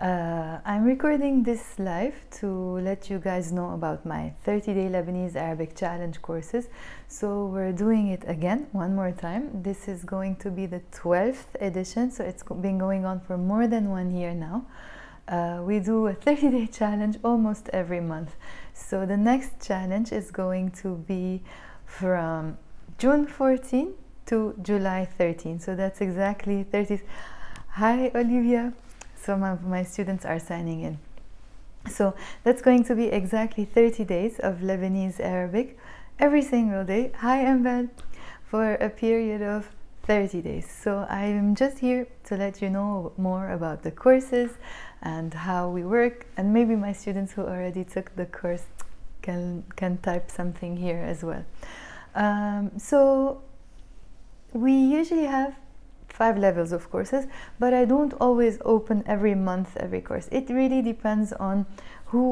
Uh, I'm recording this live to let you guys know about my 30 day Lebanese Arabic challenge courses. So, we're doing it again one more time. This is going to be the 12th edition, so it's been going on for more than one year now. Uh, we do a 30 day challenge almost every month. So, the next challenge is going to be from June 14 to July 13. So, that's exactly 30. Hi, Olivia some of my students are signing in. So that's going to be exactly 30 days of Lebanese Arabic every single day. Hi, Ambel, for a period of 30 days. So I'm just here to let you know more about the courses and how we work, and maybe my students who already took the course can can type something here as well. Um, so we usually have five levels of courses, but I don't always open every month every course. It really depends on who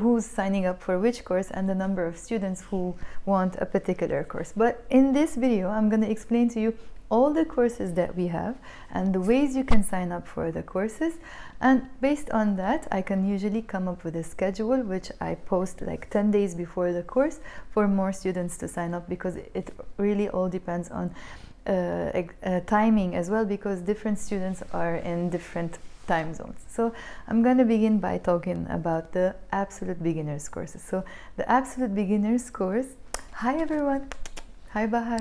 who's signing up for which course and the number of students who want a particular course. But in this video, I'm going to explain to you all the courses that we have and the ways you can sign up for the courses and based on that I can usually come up with a schedule which I post like 10 days before the course for more students to sign up because it really all depends on uh, uh, timing as well because different students are in different time zones. So I'm going to begin by talking about the absolute beginners courses. So the absolute beginners course, hi everyone, hi Bahar.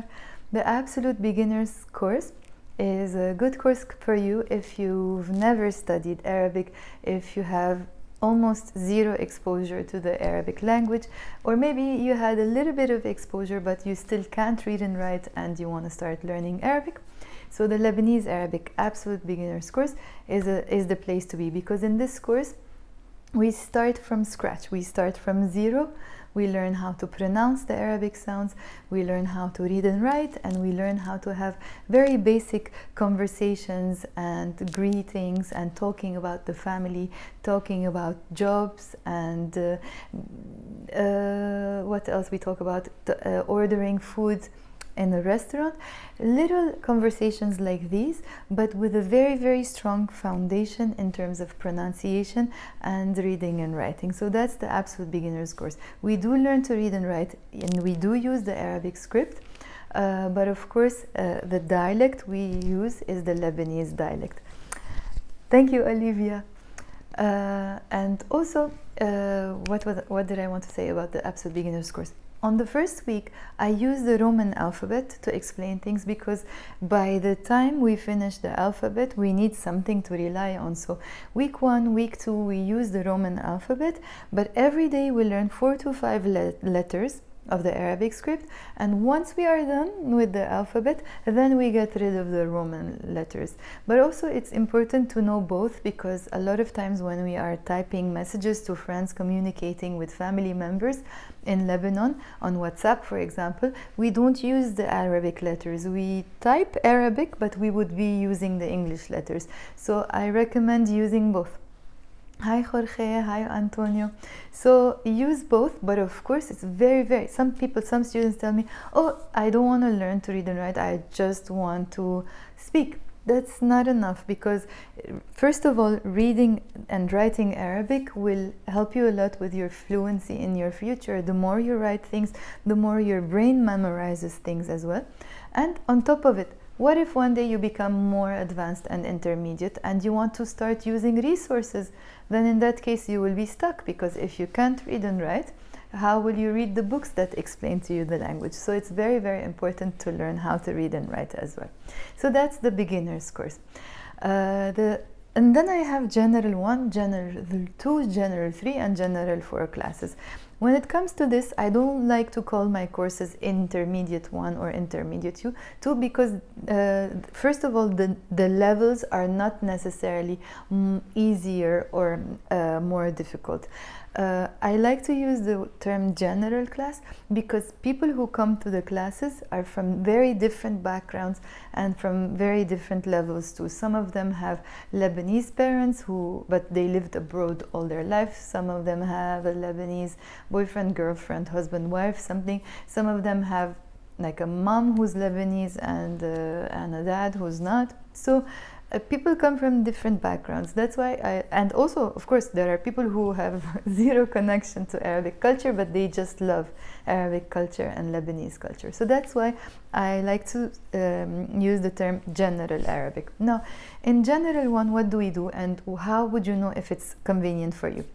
The absolute beginners course is a good course for you if you've never studied Arabic, if you have almost zero exposure to the Arabic language, or maybe you had a little bit of exposure but you still can't read and write and you want to start learning Arabic. So the Lebanese Arabic Absolute Beginners course is, a, is the place to be because in this course we start from scratch. We start from zero we learn how to pronounce the Arabic sounds, we learn how to read and write, and we learn how to have very basic conversations and greetings and talking about the family, talking about jobs, and uh, uh, what else we talk about, uh, ordering food in a restaurant. Little conversations like these but with a very very strong foundation in terms of pronunciation and reading and writing. So that's the absolute beginners course. We do learn to read and write and we do use the arabic script uh, but of course uh, the dialect we use is the lebanese dialect. Thank you olivia. Uh, and also uh, what was what did i want to say about the absolute beginners course on the first week, I used the Roman alphabet to explain things because by the time we finish the alphabet, we need something to rely on. So, week one, week two, we use the Roman alphabet, but every day we learn four to five le letters of the Arabic script. And once we are done with the alphabet, then we get rid of the Roman letters. But also, it's important to know both because a lot of times when we are typing messages to friends, communicating with family members in Lebanon on WhatsApp, for example, we don't use the Arabic letters. We type Arabic, but we would be using the English letters. So I recommend using both. Hi Jorge, hi Antonio. So use both, but of course it's very, very, some people, some students tell me, oh, I don't want to learn to read and write, I just want to speak. That's not enough because first of all, reading and writing Arabic will help you a lot with your fluency in your future. The more you write things, the more your brain memorizes things as well. And on top of it, what if one day you become more advanced and intermediate and you want to start using resources? Then in that case you will be stuck because if you can't read and write, how will you read the books that explain to you the language? So it's very, very important to learn how to read and write as well. So that's the beginner's course. Uh, the and then I have General 1, General 2, General 3, and General 4 classes. When it comes to this, I don't like to call my courses intermediate one or intermediate two, two because uh, first of all, the, the levels are not necessarily mm, easier or uh, more difficult. Uh, I like to use the term general class because people who come to the classes are from very different backgrounds and from very different levels too. Some of them have Lebanese parents who, but they lived abroad all their life. Some of them have a Lebanese boyfriend, girlfriend, husband, wife, something. Some of them have like a mom who's Lebanese and uh, and a dad who's not. So uh, people come from different backgrounds. That's why I, and also, of course, there are people who have zero connection to Arabic culture, but they just love Arabic culture and Lebanese culture. So that's why I like to um, use the term general Arabic. Now, in general one, what do we do, and how would you know if it's convenient for you?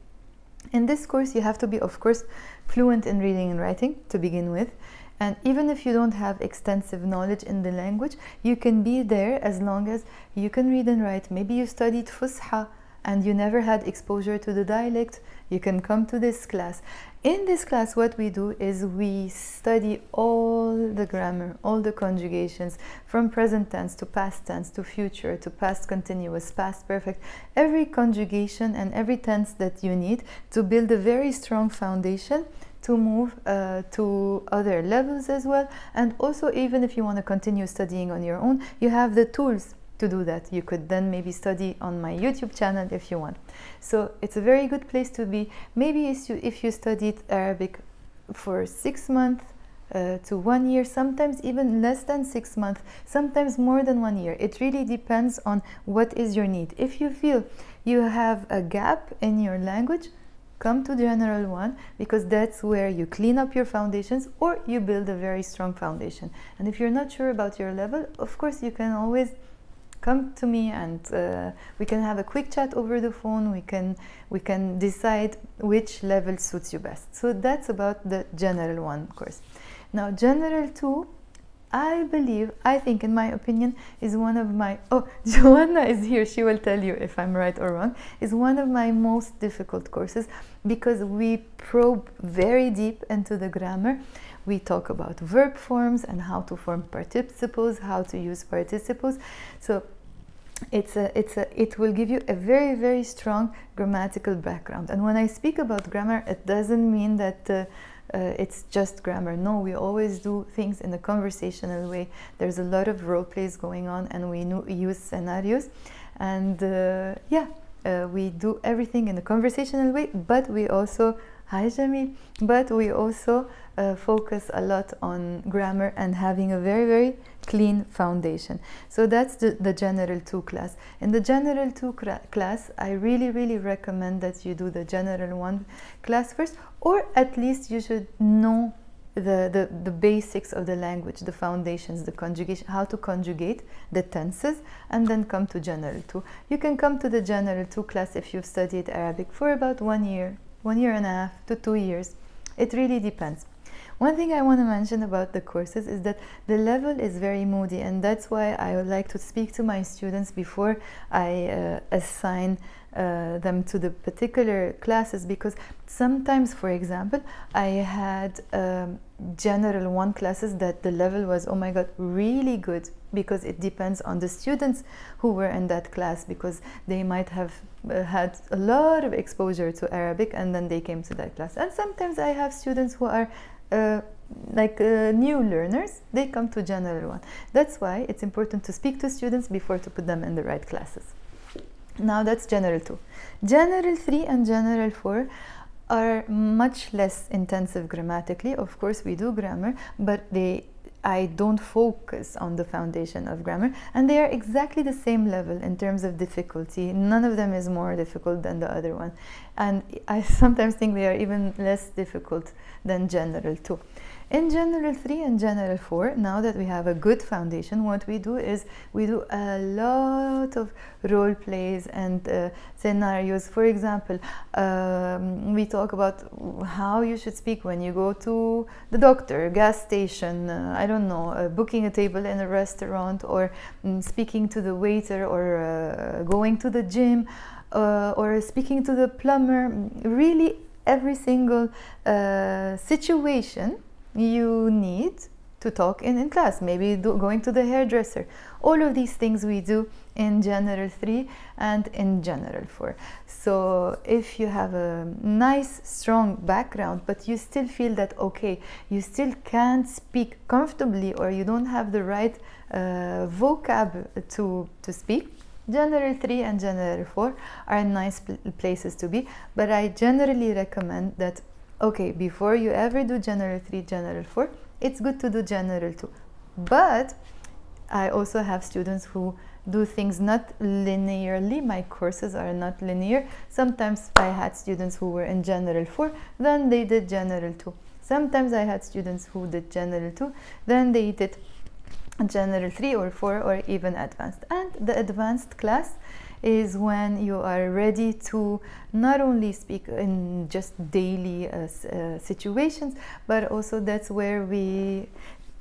In this course, you have to be, of course, fluent in reading and writing to begin with. And even if you don't have extensive knowledge in the language, you can be there as long as you can read and write. Maybe you studied Fusha and you never had exposure to the dialect, you can come to this class. In this class, what we do is we study all the grammar, all the conjugations, from present tense to past tense to future to past continuous, past perfect, every conjugation and every tense that you need to build a very strong foundation to move uh, to other levels as well. And also, even if you want to continue studying on your own, you have the tools to do that. You could then maybe study on my YouTube channel if you want. So it's a very good place to be. Maybe if you, studied Arabic for six months, uh, to one year, sometimes even less than six months, sometimes more than one year. It really depends on what is your need. If you feel you have a gap in your language, come to general one because that's where you clean up your foundations or you build a very strong foundation. And if you're not sure about your level of course you can always come to me and uh, we can have a quick chat over the phone. We can we can decide which level suits you best. So that's about the general one course. Now general 2 I believe, I think, in my opinion, is one of my. Oh, Joanna is here. She will tell you if I'm right or wrong. Is one of my most difficult courses because we probe very deep into the grammar. We talk about verb forms and how to form participles, how to use participles. So it's a, it's a, it will give you a very, very strong grammatical background. And when I speak about grammar, it doesn't mean that. Uh, uh, it's just grammar. No, we always do things in a conversational way. There's a lot of role plays going on, and we use scenarios. And uh, yeah, uh, we do everything in a conversational way, but we also hi Jamie, but we also uh, focus a lot on grammar and having a very very clean foundation. So that's the, the General 2 class. In the General 2 class, I really really recommend that you do the General 1 class first, or at least you should know the, the, the basics of the language, the foundations, the conjugation, how to conjugate the tenses, and then come to General 2. You can come to the General 2 class if you've studied Arabic for about one year, one year and a half to two years. It really depends. One thing I want to mention about the courses is that the level is very moody, and that's why I would like to speak to my students before I uh, assign uh, them to the particular classes because sometimes, for example, I had um, general one classes that the level was, oh my god, really good because it depends on the students who were in that class because they might have uh, had a lot of exposure to Arabic and then they came to that class. And sometimes I have students who are uh, like uh, new learners, they come to general one. That's why it's important to speak to students before to put them in the right classes. Now that's general 2. General 3 and general 4 are much less intensive grammatically. Of course, we do grammar, but they I don't focus on the foundation of grammar, and they are exactly the same level in terms of difficulty. None of them is more difficult than the other one, and I sometimes think they are even less difficult than general 2. In General 3 and General 4, now that we have a good foundation, what we do is we do a lot of role plays and uh, scenarios. For example, um, we talk about how you should speak when you go to the doctor, gas station, uh, I don't know, uh, booking a table in a restaurant, or um, speaking to the waiter, or uh, going to the gym, uh, or speaking to the plumber. Really, every single uh, situation you need to talk in, in class, maybe do, going to the hairdresser. All of these things we do in General 3 and in General 4. So if you have a nice, strong background, but you still feel that, okay, you still can't speak comfortably or you don't have the right uh, vocab to, to speak, General 3 and General 4 are nice pl places to be, but I generally recommend that okay, before you ever do General 3, General 4, it's good to do General 2. But I also have students who do things not linearly. My courses are not linear. Sometimes I had students who were in General 4, then they did General 2. Sometimes I had students who did General 2, then they did General 3 or 4 or even Advanced. And the Advanced class is when you are ready to not only speak in just daily uh, uh, situations, but also that's where we.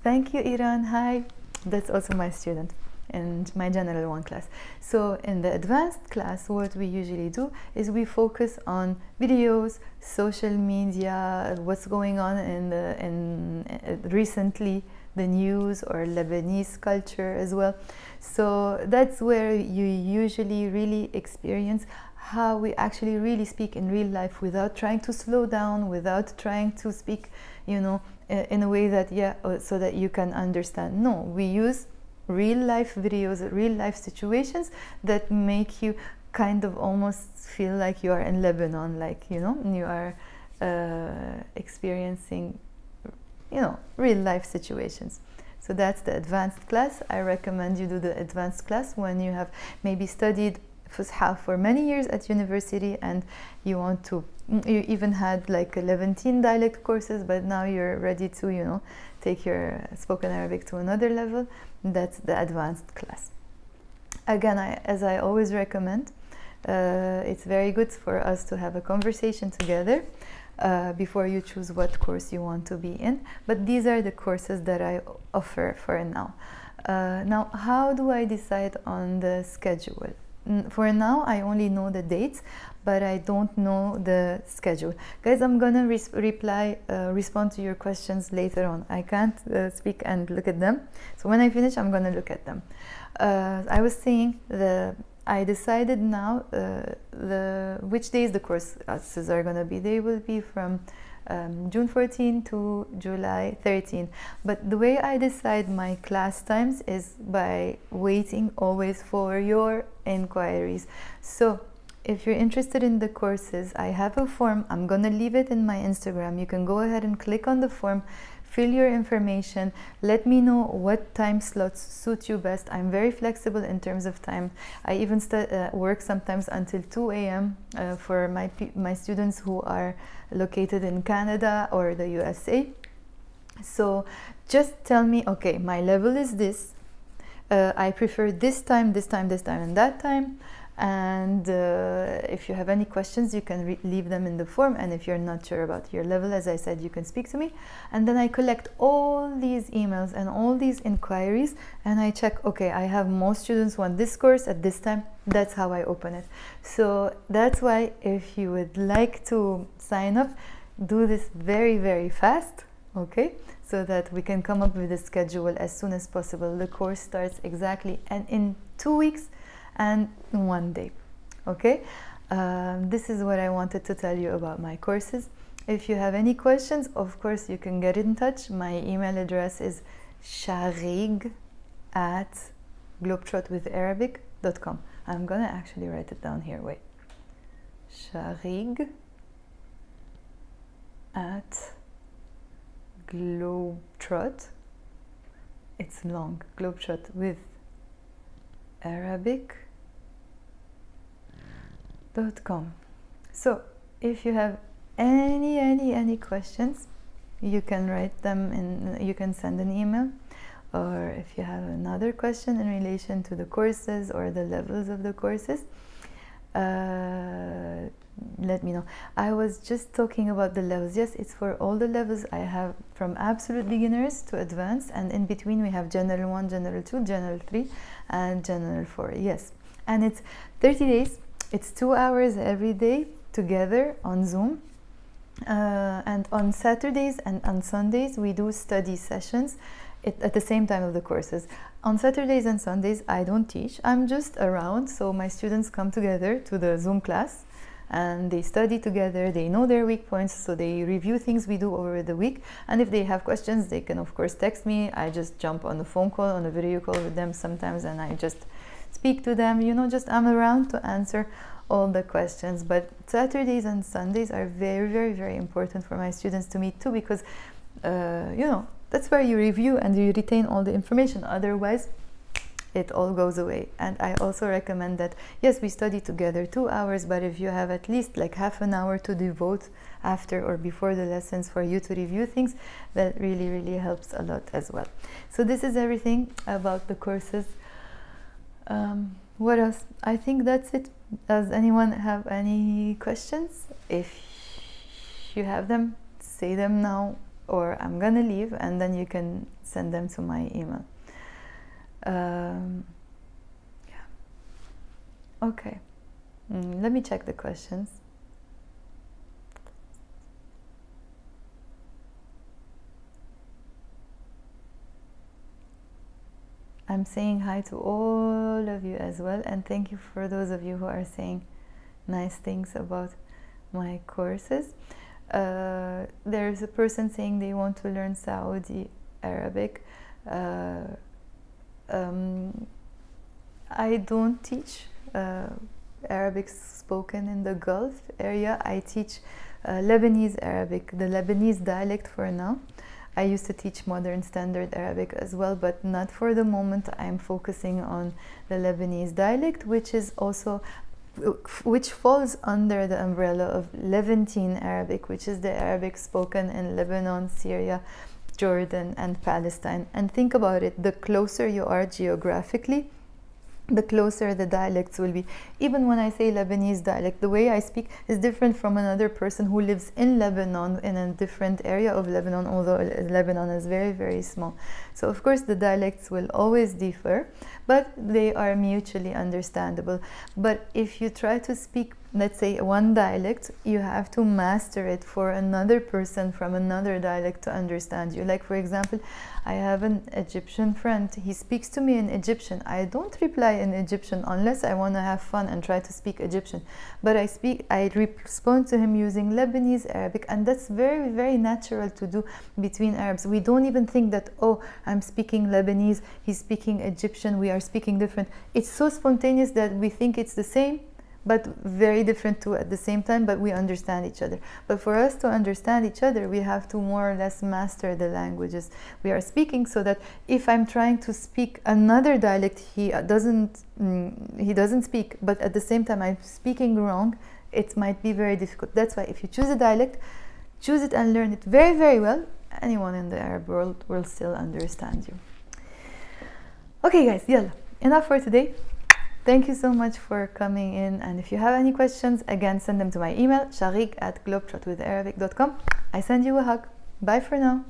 Thank you, Iran. Hi. That's also my student in my general one class. So in the advanced class, what we usually do is we focus on videos, social media, what's going on in the in uh, recently the news or Lebanese culture as well. So that's where you usually really experience how we actually really speak in real life without trying to slow down, without trying to speak, you know, in a way that, yeah, uh, so that you can understand. No, we use real life videos, real life situations that make you kind of almost feel like you are in Lebanon, like, you know, you are uh, experiencing, you know, real life situations. So that's the advanced class. I recommend you do the advanced class when you have maybe studied Fusha for many years at university and you want to, you even had like 11 dialect courses, but now you're ready to, you know, take your spoken Arabic to another level. That's the advanced class. Again, I, as I always recommend, uh, it's very good for us to have a conversation together uh, before you choose what course you want to be in. But these are the courses that I offer for now. Uh, now, how do I decide on the schedule? For now, I only know the dates, but I don't know the schedule. Guys, I'm gonna res reply, uh, respond to your questions later on. I can't uh, speak and look at them. So when I finish, I'm gonna look at them. Uh, I was saying the I decided now uh, the which days the courses are going to be. They will be from um, June 14 to July 13. But the way I decide my class times is by waiting always for your inquiries. So if you're interested in the courses, I have a form. I'm going to leave it in my Instagram. You can go ahead and click on the form fill your information. Let me know what time slots suit you best. I'm very flexible in terms of time. I even uh, work sometimes until 2 a.m uh, for my my students who are located in canada or the usa so just tell me okay my level is this. Uh, i prefer this time this time this time and that time and uh, if you have any questions you can leave them in the form. And if you're not sure about your level as i said you can speak to me. And then i collect all these emails and all these inquiries. And i check okay i have most students want this course at this time. That's how i open it. So that's why if you would like to sign up do this very very fast okay? So that we can come up with a schedule as soon as possible. The course starts exactly and in two weeks and one day okay? Um, this is what I wanted to tell you about my courses. If you have any questions of course you can get in touch. My email address is chaghig at globetrotwitharabic.com I'm gonna actually write it down here wait. Chaghig at globetrot it's long globetrot with arabic com. So if you have any any any questions, you can write them in. You can send an email, or if you have another question in relation to the courses or the levels of the courses. Uh, let me know. I was just talking about the levels. Yes, it's for all the levels I have from absolute beginners to advanced, and in between we have general 1, general 2, general 3, and general 4. Yes, and it's 30 days it's two hours every day together on Zoom. Uh, and on Saturdays and on Sundays, we do study sessions it, at the same time of the courses. On Saturdays and Sundays, I don't teach. I'm just around, so my students come together to the Zoom class and they study together. They know their weak points, so they review things we do over the week. And if they have questions, they can, of course, text me. I just jump on a phone call, on a video call with them sometimes, and I just speak to them. You know, just I'm around to answer all the questions. But Saturdays and Sundays are very, very, very important for my students to meet too because, uh, you know, that's where you review and you retain all the information. Otherwise, it all goes away. And I also recommend that, yes, we study together two hours, but if you have at least like half an hour to devote after or before the lessons for you to review things, that really, really helps a lot as well. So, this is everything about the courses. Um, what else? I think that's it. Does anyone have any questions? If you have them, say them now, or I'm gonna leave and then you can send them to my email. Um, yeah. Okay. Mm, let me check the questions. I'm saying hi to all of you as well, and thank you for those of you who are saying nice things about my courses. Uh, there's a person saying they want to learn Saudi Arabic. Uh, um, I don't teach uh, Arabic spoken in the Gulf area. I teach uh, Lebanese Arabic, the Lebanese dialect for now. I used to teach modern standard Arabic as well, but not for the moment. I'm focusing on the Lebanese dialect, which is also which falls under the umbrella of Levantine Arabic, which is the Arabic spoken in Lebanon, Syria, Jordan, and Palestine. And think about it the closer you are geographically, the closer the dialects will be. Even when I say Lebanese dialect, the way I speak is different from another person who lives in Lebanon in a different area of Lebanon, although Lebanon is very, very small. So, of course, the dialects will always differ, but they are mutually understandable. But if you try to speak let's say one dialect, you have to master it for another person from another dialect to understand you. Like, for example, I have an Egyptian friend. He speaks to me in Egyptian. I don't reply in Egyptian unless I want to have fun and try to speak Egyptian. But I speak, I respond to him using Lebanese Arabic, and that's very, very natural to do between Arabs. We don't even think that, oh, I'm speaking Lebanese, he's speaking Egyptian, we are speaking different. It's so spontaneous that we think it's the same but very different too at the same time but we understand each other. But for us to understand each other we have to more or less master the languages we are speaking so that if i'm trying to speak another dialect he doesn't mm, he doesn't speak but at the same time i'm speaking wrong it might be very difficult. That's why if you choose a dialect choose it and learn it very very well anyone in the arab world will still understand you. Okay guys yalla. Enough for today Thank you so much for coming in. And if you have any questions, again, send them to my email, chaghig at globetrotwitharabic.com. I send you a hug. Bye for now.